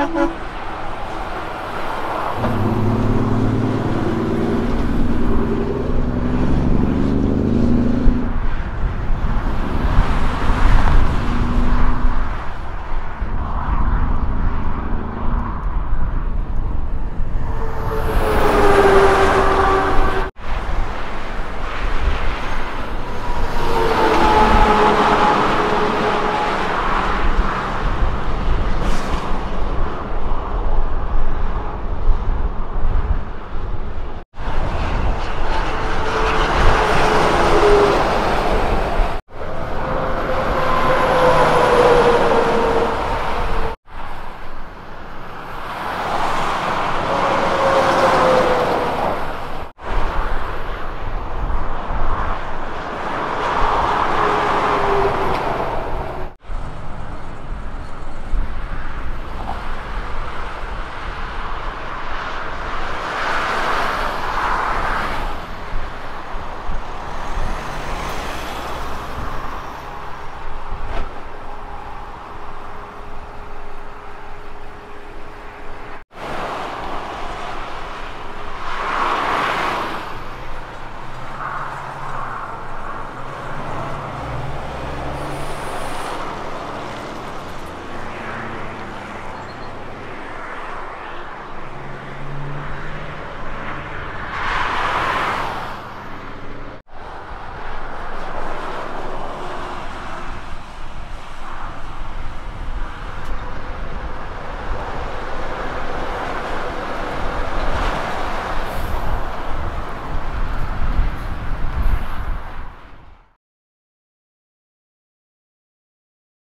Ha ha ha.